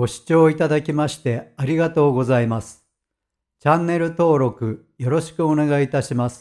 ご視聴いただきましてありがとうございます。チャンネル登録よろしくお願いいたします。